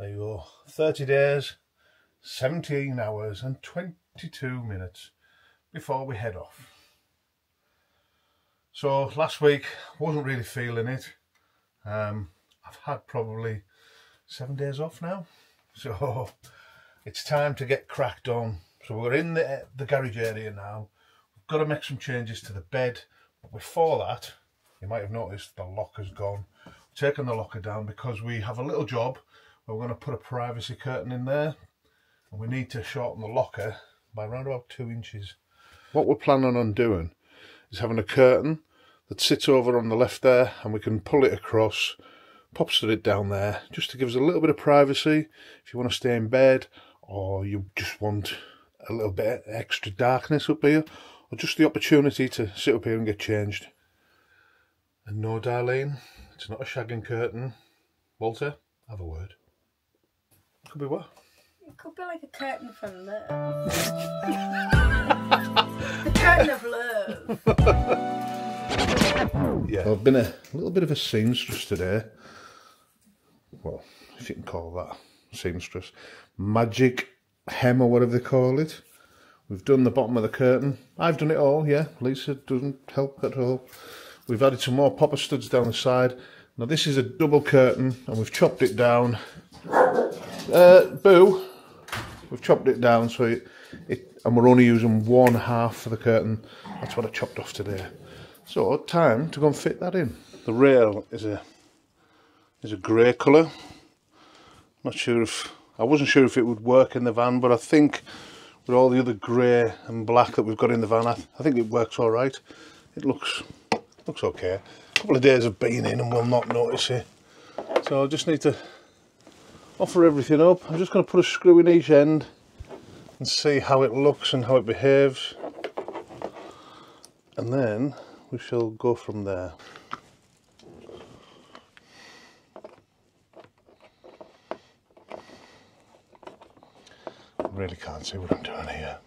There you go. 30 days, 17 hours and 22 minutes before we head off. So last week wasn't really feeling it. Um, I've had probably seven days off now. So it's time to get cracked on. So we're in the, the garage area now. We've got to make some changes to the bed. But before that, you might have noticed the locker's gone. We've taken the locker down because we have a little job we're going to put a privacy curtain in there. And we need to shorten the locker by around about two inches. What we're planning on doing is having a curtain that sits over on the left there and we can pull it across pops it down there just to give us a little bit of privacy if you want to stay in bed or you just want a little bit extra darkness up here or just the opportunity to sit up here and get changed. And no, Darlene, it's not a shagging curtain. Walter, have a word. Could be what? It could be like a curtain from love. the curtain of love. Yeah. I've been a little bit of a seamstress today well, if you can call that seamstress, magic hem or whatever they call it. We've done the bottom of the curtain. I've done it all, yeah. Lisa doesn't help at all. We've added some more popper studs down the side. Now this is a double curtain and we've chopped it down. Uh, boo, we've chopped it down so it, it, and we're only using one half for the curtain. That's what I chopped off today. So time to go and fit that in. The rail is a is a grey colour. Not sure if I wasn't sure if it would work in the van, but I think with all the other grey and black that we've got in the van, I, I think it works all right. It looks looks okay. A couple of days of being in and we'll not notice it. So I just need to offer everything up. I'm just going to put a screw in each end and see how it looks and how it behaves. And then we shall go from there. really can't see what I'm doing here.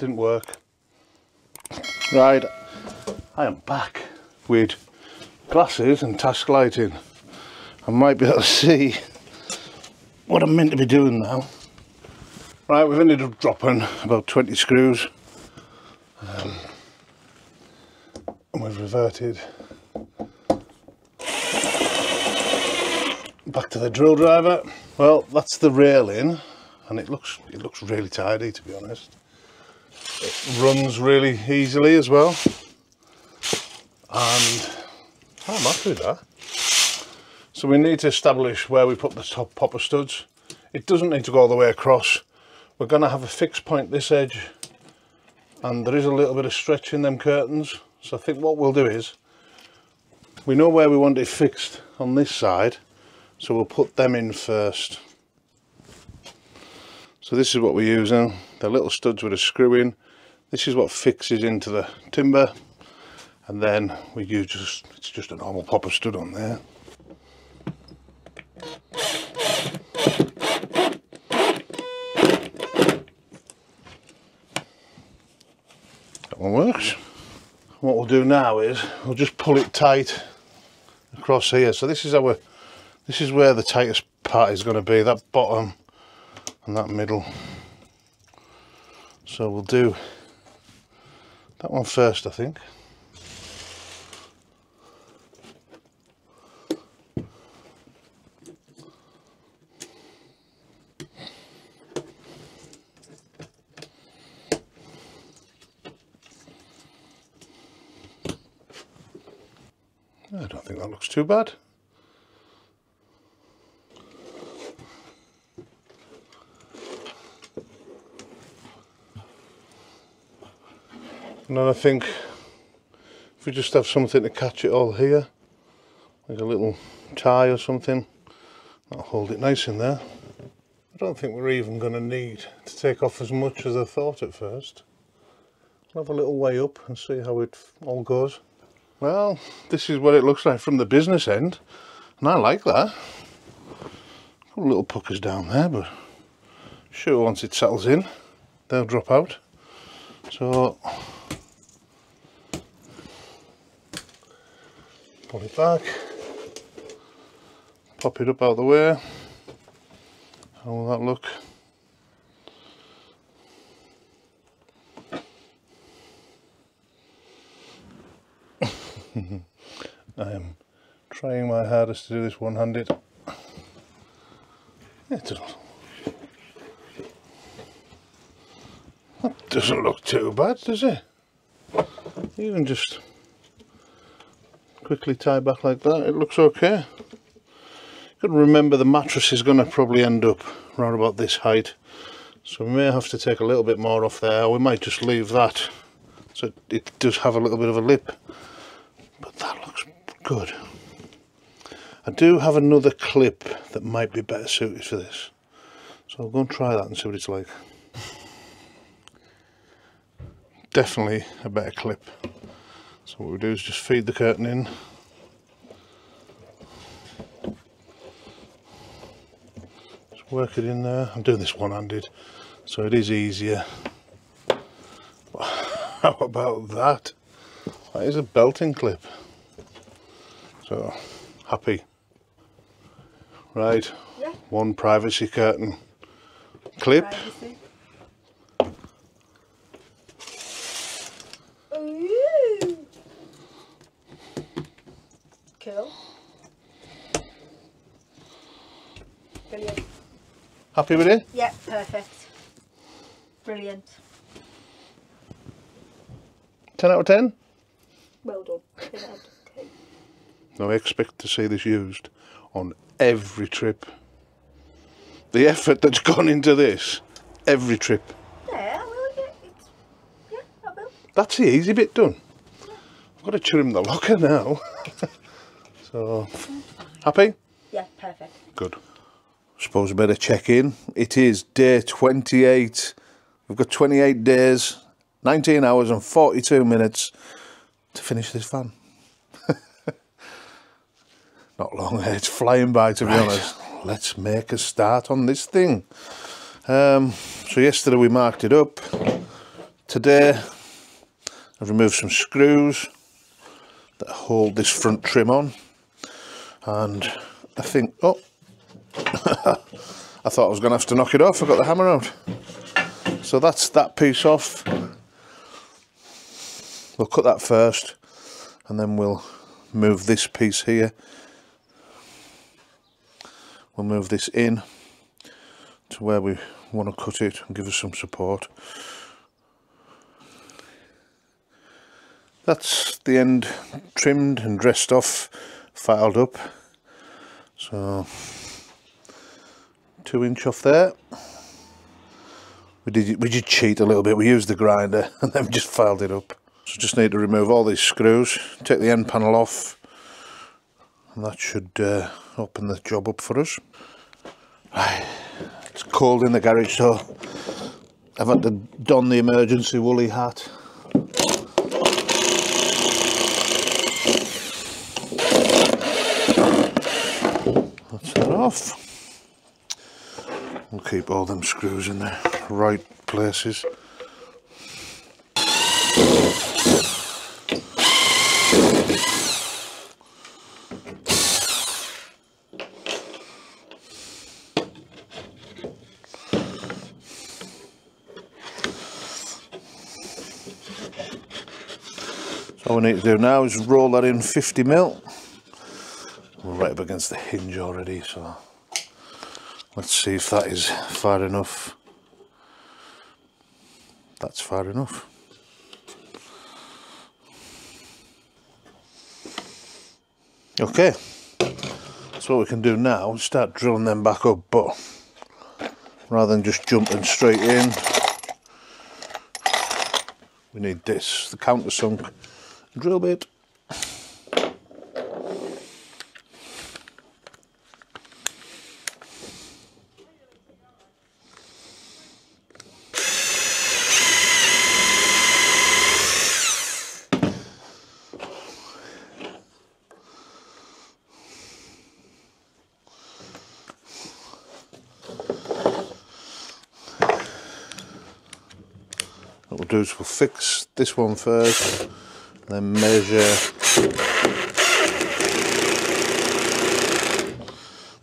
Didn't work. Right, I am back with glasses and task lighting. I might be able to see what I'm meant to be doing now. Right, we've ended up dropping about 20 screws um, and we've reverted back to the drill driver. Well, that's the railing and it looks it looks really tidy to be honest. It runs really easily as well and I'm happy with that. So we need to establish where we put the top popper studs. It doesn't need to go all the way across we're going to have a fixed point this edge and there is a little bit of stretch in them curtains so I think what we'll do is we know where we want it fixed on this side so we'll put them in first so this is what we're using. The little studs with a screw in. This is what fixes into the timber. And then we use just it's just a normal popper stud on there. That one works. What we'll do now is we'll just pull it tight across here. So this is our, this is where the tightest part is going to be, that bottom and that middle. So we'll do that one first, I think. I don't think that looks too bad. And then I think if we just have something to catch it all here, like a little tie or something, that'll hold it nice in there. I don't think we're even going to need to take off as much as I thought at first. I'll have a little way up and see how it all goes. Well, this is what it looks like from the business end, and I like that. Got little puckers down there, but sure once it settles in, they'll drop out. So pull it back, pop it up out of the way. How will that look? I am trying my hardest to do this one-handed. It doesn't, that doesn't look too bad, does it? Even just quickly tie back like that, it looks okay. To remember the mattress is going to probably end up around about this height, so we may have to take a little bit more off there. We might just leave that, so it does have a little bit of a lip. But that looks good. I do have another clip that might be better suited for this. So I'll go and try that and see what it's like. Definitely a better clip. So what we do is just feed the curtain in. Just work it in there. I'm doing this one-handed, so it is easier. How about that? That is a belting clip. So, happy. Right, Yeah. one privacy curtain clip. Privacy. Happy with it? Yeah, perfect. Brilliant. 10 out of 10? Well done. Ten out of ten. Now I expect to see this used on every trip. The effort that's gone into this, every trip. Yeah, I will get it. Yeah, I will. That's the easy bit done. I've got to trim the locker now. so, happy? Yeah, perfect. Good. Suppose I better check in. It is day 28. We've got 28 days, 19 hours and 42 minutes to finish this van. Not long, it's flying by to be honest. Let's make a start on this thing. Um, so yesterday we marked it up. Today I've removed some screws that hold this front trim on. And I think, oh, I thought I was going to have to knock it off. I got the hammer out. So that's that piece off. We'll cut that first and then we'll move this piece here. We'll move this in to where we want to cut it and give us some support. That's the end trimmed and dressed off, filed up. So two inch off there. We did we did cheat a little bit. We used the grinder and then we just filed it up. So just need to remove all these screws, take the end panel off, and that should uh, open the job up for us. It's cold in the garage, so I've had to don the emergency woolly hat. That's that off. Keep all them screws in the right places. So all we need to do now is roll that in 50 mil. We're right up against the hinge already, so let's see if that is far enough. That's far enough. Okay, so what we can do now is start drilling them back up, but rather than just jumping straight in, we need this, the countersunk drill bit. We'll fix this one first, then measure.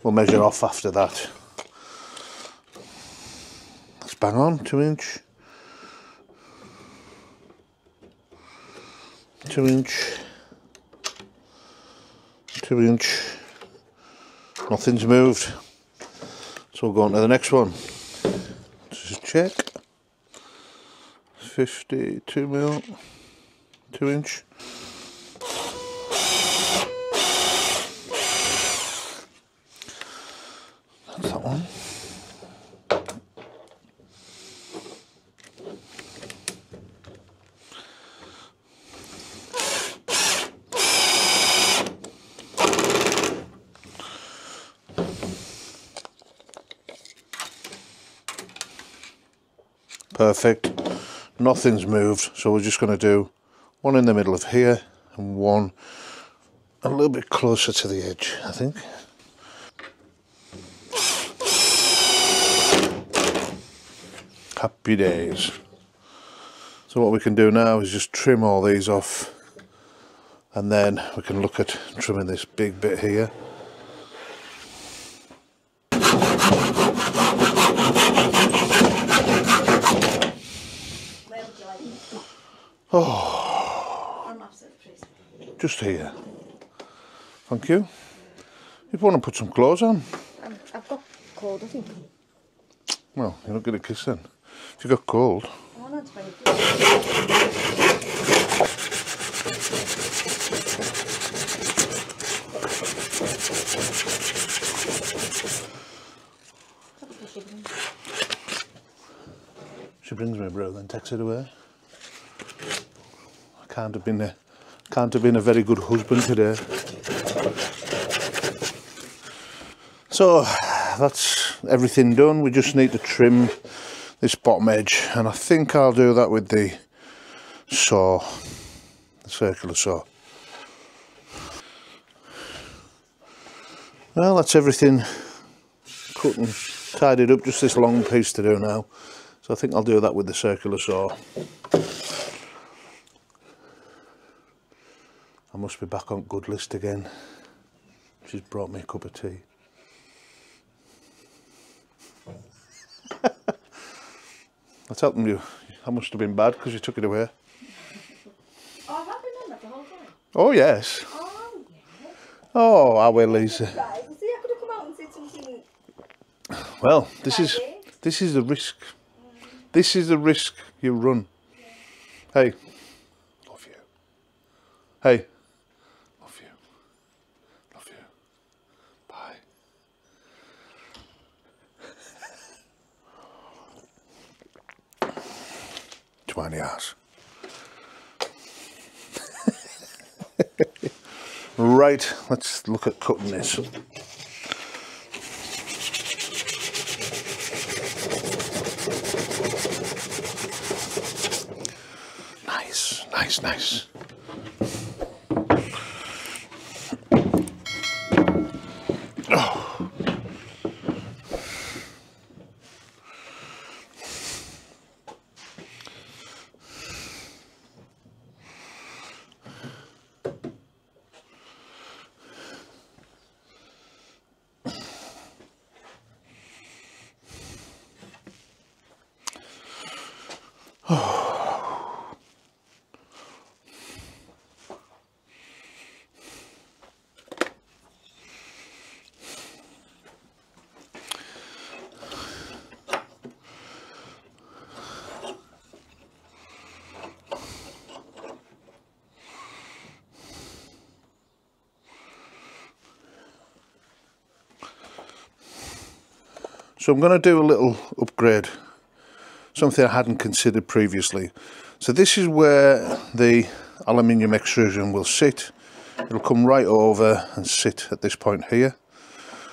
We'll measure off after that. Let's bang on, two inch. Two inch. Two inch. Nothing's moved. So we'll go on to the next one. Just check. 52 mil, 2 inch. That's that one. Perfect. Nothing's moved, so we're just going to do one in the middle of here and one a little bit closer to the edge, I think. Happy days. So what we can do now is just trim all these off and then we can look at trimming this big bit here. Where would you like it? Oh. Pleased. Just here. Thank you. If you want to put some clothes on, Um, I've got cold, I think. well, you're not going to kiss then. If you got cold, Oh, no, it's very good. She brings me a brew, then takes it away. Can't have been a can't have been a very good husband today. So that's everything done. We just need to trim this bottom edge, and I think I'll do that with the saw, the circular saw. Well, that's everything cut and tidied up. Just this long piece to do now. So I think I'll do that with the circular saw. I must be back on good list again. She's brought me a cup of tea. I tell them you, that must have been bad because you took it away. Oh, I've been on that the whole time. Oh yes. Oh, yeah. Oh, I will, Lisa. Right, see, I could have come out and said something. Well, this is this is the risk. This is the risk you run. Hey, love you. Hey, love you. Love you. Bye. Twenty hours. right, let's look at cutting this. Nice, nice, nice. So I'm going to do a little upgrade, something I hadn't considered previously. So this is where the aluminium extrusion will sit. It'll come right over and sit at this point here.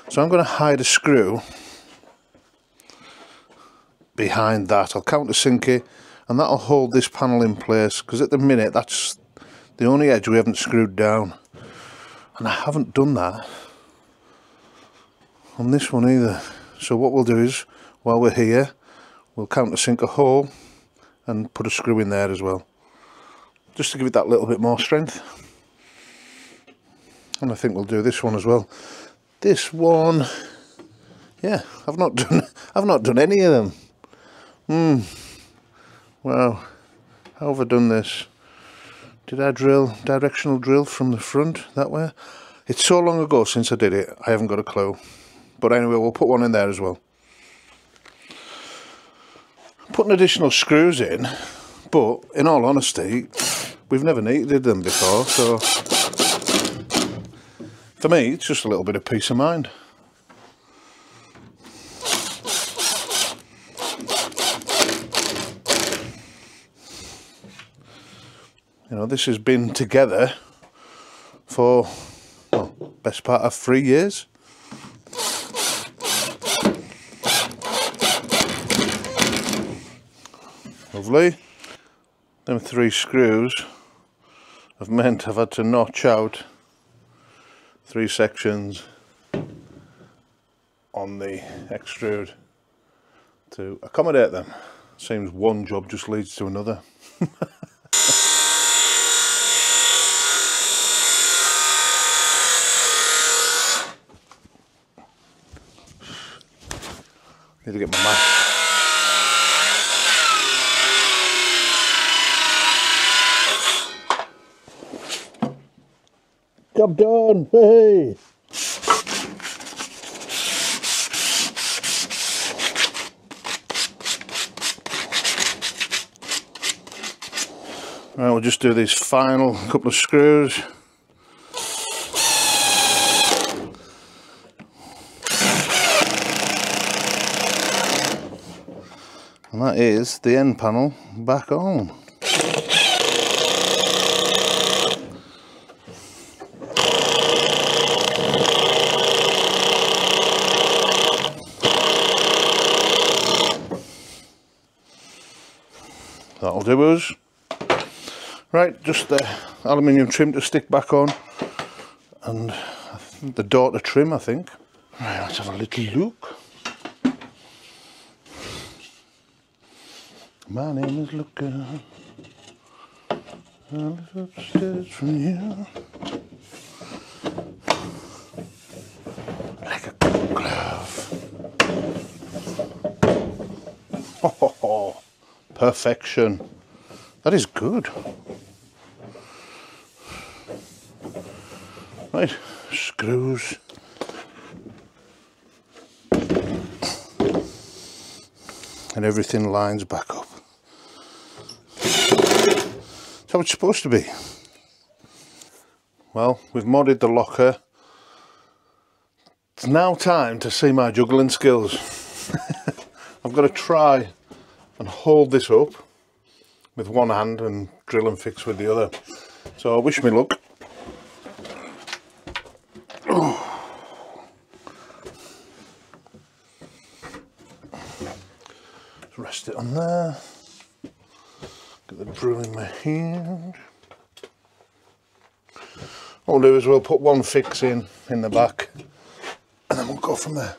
So I'm going to hide a screw behind that. I'll countersink it and that'll hold this panel in place because at the minute that's the only edge we haven't screwed down. And I haven't done that on this one either. So what we'll do is, while we're here, we'll countersink a hole and put a screw in there as well. Just to give it that little bit more strength. And I think we'll do this one as well. This one yeah I've not done I've not done any of them. Hmm. Wow. How have I done this? Did I drill directional drill from the front that way? It's so long ago since I did it I haven't got a clue but anyway we'll put one in there as well. Putting additional screws in but in all honesty we've never needed them before so for me it's just a little bit of peace of mind. You know this has been together for well, best part of three years lovely. Them three screws have meant I've had to notch out three sections on the extrude to accommodate them. Seems one job just leads to another. Need to get my mask. Job done. Hey. Right, we'll just do these final couple of screws. And that is the end panel back on. Do us. Right, just the aluminium trim to stick back on and the daughter trim I think. Right, let's have a little look. My name is Luca. I live upstairs from you. Like a glove. Oh, perfection. That is good. Right, screws. And everything lines back up. That's how it's supposed to be. Well, we've modded the locker. It's now time to see my juggling skills. I've got to try and hold this up with one hand and drill and fix with the other. So I wish me luck. Rest it on there. Get the drill in my hand. What we'll do is we'll put one fix in in the back and then we'll go from there.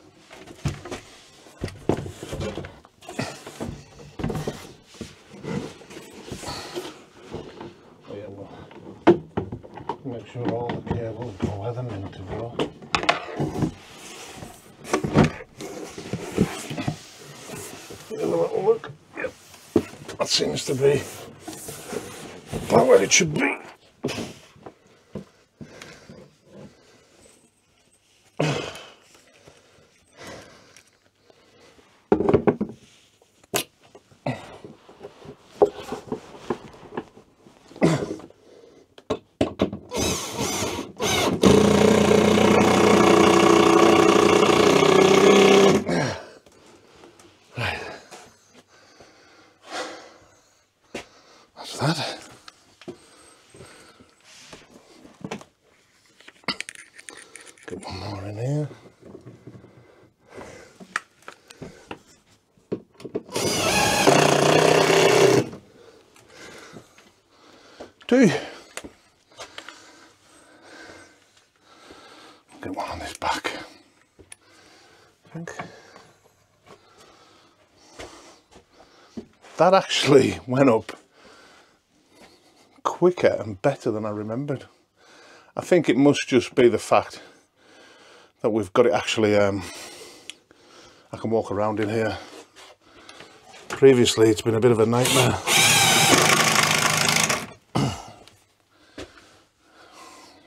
To be about where it should be. That's that. Get one more in here. Two. Get one on this back. I think. That actually went up quicker and better than I remembered. I think it must just be the fact that we've got it actually, um, I can walk around in here. Previously it's been a bit of a nightmare.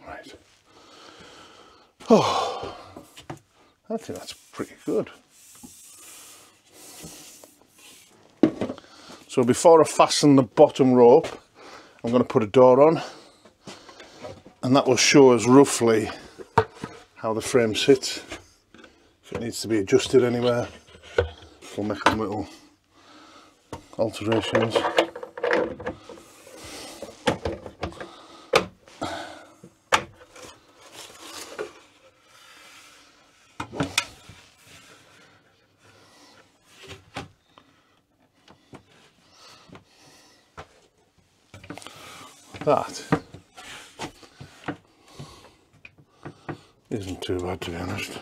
right. Oh, I think that's pretty good. So before I fasten the bottom rope, I'm going to put a door on and that will show us roughly how the frame sits. If it needs to be adjusted anywhere, we'll make some little alterations. That isn't too bad to be honest.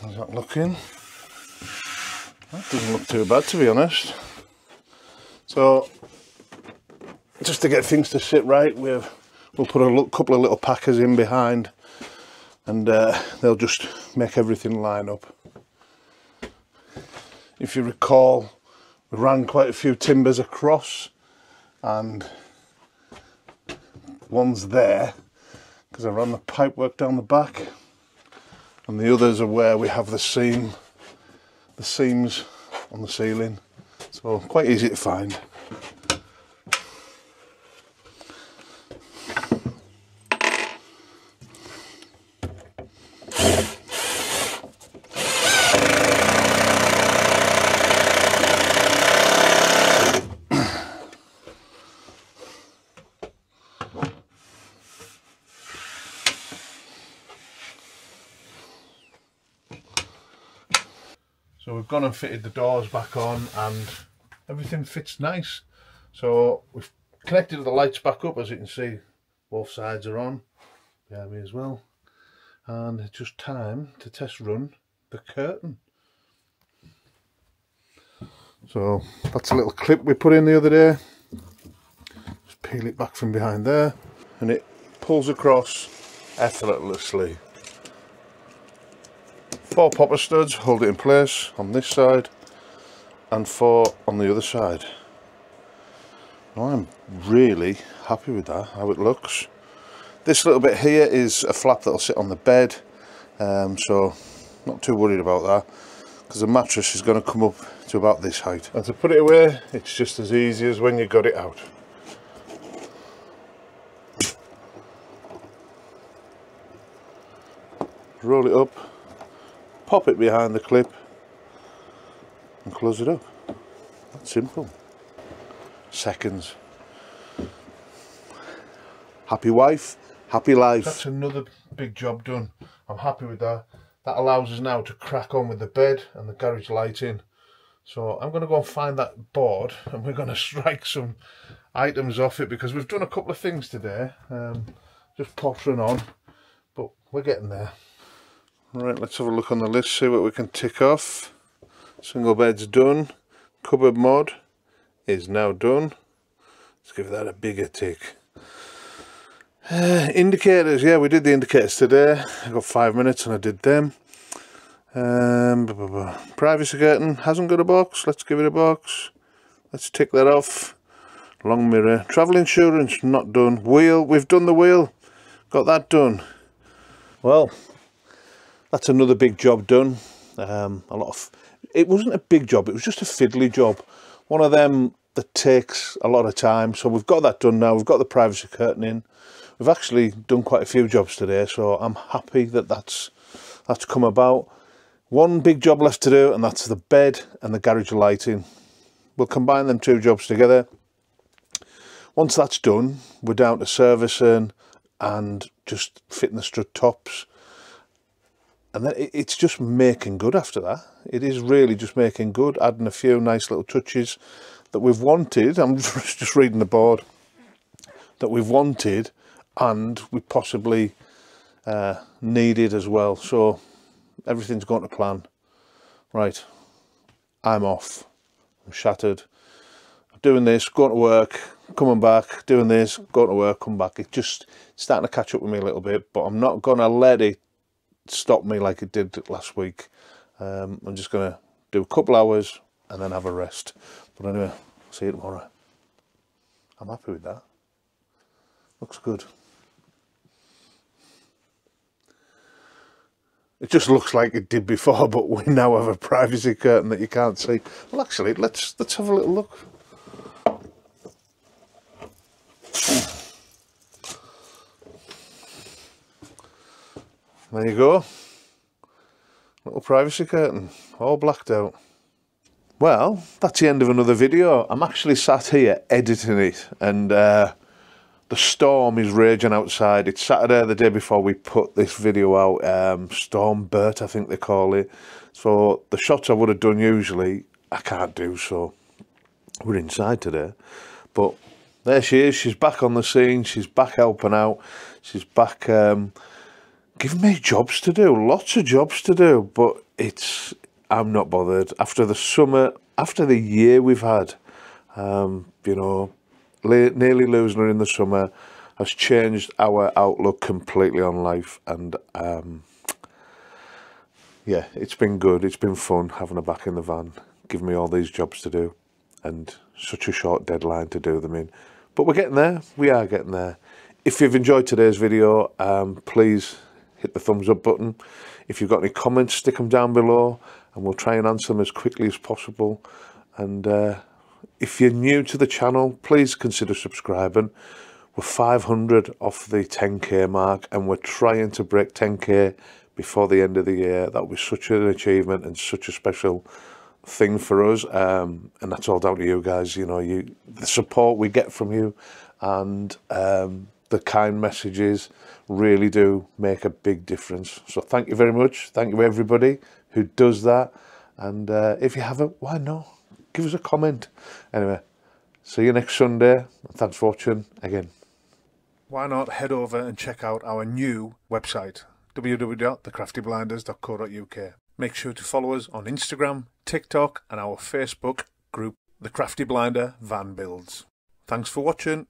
How's that looking? That doesn't look too bad to be honest. So just to get things to sit right, we've we'll put a couple of little packers in behind and uh, they'll just make everything line up. If you recall, we ran quite a few timbers across and one's there because I ran the pipework down the back and the others are where we have the seam, the seams on the ceiling. So quite easy to find. And fitted the doors back on and everything fits nice. So we've connected the lights back up as you can see both sides are on behind me as well and it's just time to test run the curtain. So that's a little clip we put in the other day. Just peel it back from behind there and it pulls across effortlessly four popper studs hold it in place on this side and four on the other side. I'm really happy with that how it looks. This little bit here is a flap that'll sit on the bed um, so not too worried about that because the mattress is going to come up to about this height. And to put it away it's just as easy as when you got it out. Roll it up pop it behind the clip and close it up. That's simple. Seconds. Happy wife, happy life. That's another big job done. I'm happy with that. That allows us now to crack on with the bed and the garage lighting. So I'm going to go and find that board and we're going to strike some items off it because we've done a couple of things today. Um, just pottering on, but we're getting there. Right, let's have a look on the list, see what we can tick off. Single bed's done. Cupboard mod is now done. Let's give that a bigger tick. Uh, indicators, yeah, we did the indicators today. I got five minutes and I did them. Um, blah, blah, blah. Privacy curtain hasn't got a box. Let's give it a box. Let's tick that off. Long mirror. Travel insurance, not done. Wheel, we've done the wheel. Got that done. Well, that's another big job done. Um, a lot of it wasn't a big job it was just a fiddly job. One of them that takes a lot of time so we've got that done now we've got the privacy curtain in. We've actually done quite a few jobs today so I'm happy that that's that's come about. One big job left to do and that's the bed and the garage lighting. We'll combine them two jobs together. Once that's done we're down to servicing and just fitting the strut tops and then it's just making good after that it is really just making good adding a few nice little touches that we've wanted i'm just reading the board that we've wanted and we possibly uh, need it as well. So everything's going to plan. Right, I'm off. I'm shattered. doing this, going to work, coming back, doing this, going to work, come back. It's just starting to catch up with me a little bit, but I'm not going to let it stop me like it did last week. Um, I'm just going to do a couple hours and then have a rest. But anyway, see you tomorrow. I'm happy with that. Looks good. It just looks like it did before, but we now have a privacy curtain that you can't see. Well, actually, let's let's have a little look. There you go. Little privacy curtain, all blacked out. Well, that's the end of another video. I'm actually sat here editing it and uh, the storm is raging outside. It's Saturday, the day before we put this video out. Um, storm Bert, I think they call it. So the shots I would have done usually, I can't do, so we're inside today. But there she is. She's back on the scene. She's back helping out. She's back um, giving me jobs to do. Lots of jobs to do, but it's I'm not bothered. After the summer, after the year we've had, um, you know, nearly losing her in the summer has changed our outlook completely on life. And um, yeah, it's been good. It's been fun having her back in the van, giving me all these jobs to do, and such a short deadline to do them in. But we're getting there. We are getting there. If you've enjoyed today's video, um, please hit the thumbs up button. If you've got any comments, stick them down below and we'll try and answer them as quickly as possible. And uh, if you're new to the channel, please consider subscribing. We're 500 off the 10k mark and we're trying to break 10k before the end of the year. That be such an achievement and such a special thing for us. Um, and that's all down to you guys. You know, you the support we get from you and um, the kind messages really do make a big difference. So thank you very much. Thank you everybody who does that. And uh, if you haven't, why not? Give us a comment. Anyway, see you next Sunday. Thanks for watching again. Why not head over and check out our new website, www.thecraftyblinders.co.uk. Make sure to follow us on Instagram, TikTok, and our Facebook group, The Crafty Blinder Van Builds. Thanks for watching.